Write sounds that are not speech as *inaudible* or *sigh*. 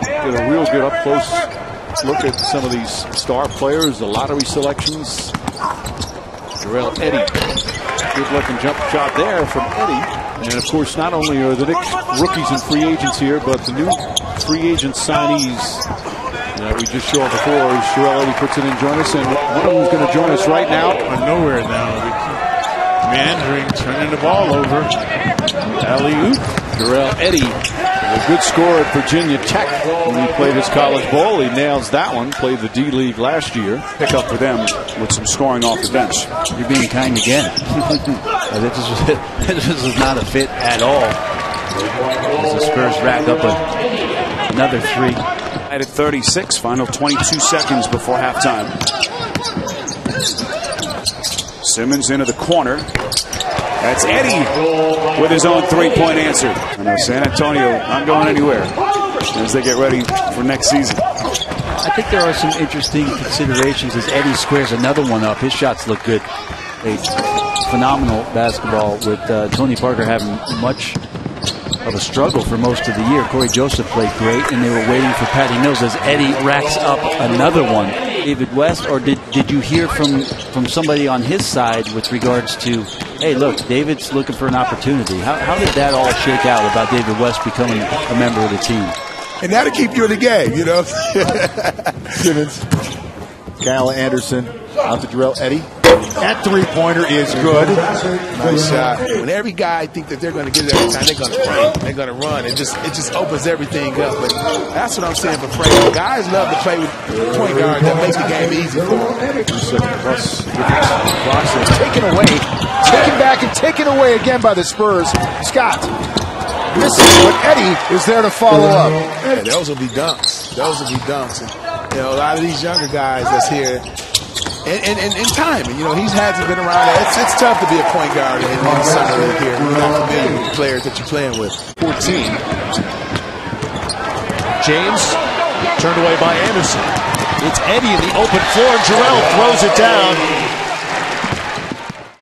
get a real good up close look at some of these star players, the lottery selections. Jarell Eddie. Good looking jump shot there from Eddie. And of course, not only are the Knicks rookies and free agents here, but the new free agent signees that we just showed before. Jarell Eddie puts it in, join us, and one of them is going to join us right now. Out nowhere now. Meandering, turning the ball over. Alley oop. Jarell Eddie a good score at Virginia Tech when he played his college ball. He nails that one. Played the D League last year. Pick up for them with some scoring off the bench. You're being kind again. *laughs* Uh, this, is, *laughs* this was not a fit at all. As the Spurs rack up a, another three. At 36, final 22 seconds before halftime. Simmons into the corner. That's Eddie with his own three-point answer. I know San Antonio not going anywhere as they get ready for next season. I think there are some interesting considerations as Eddie squares another one up. His shots look good. A phenomenal basketball with uh, Tony Parker having much of a struggle for most of the year. Cory Joseph played great, and they were waiting for Patty Mills as Eddie racks up another one. David West, or did, did you hear from, from somebody on his side with regards to, hey, look, David's looking for an opportunity? How, how did that all shake out about David West becoming a member of the team? And that'll keep you in the game, you know? *laughs* Simmons, Kyle Anderson, out to Jarell Eddie. That three pointer is good. Nice shot. When every guy think that they're going to get it every time, they're going to play. They're going to run. It just it just opens everything up. But that's what I'm saying for Frank. Guys love to play with point guard that makes the game easy for them. Plus, is taken away, taken back and taken away again by the Spurs. Scott. Misses, but Eddie is there to follow up. Yeah, those will be dunks. Those will be dunks. And, you know, a lot of these younger guys that's here, and, and, and, and time. You know, he's hasn't been around. It's, it's tough to be a point guard in, in the summer league here. You're not familiar with the players that you're playing with. 14. James turned away by Anderson. It's Eddie in the open floor, and Jarell throws it down.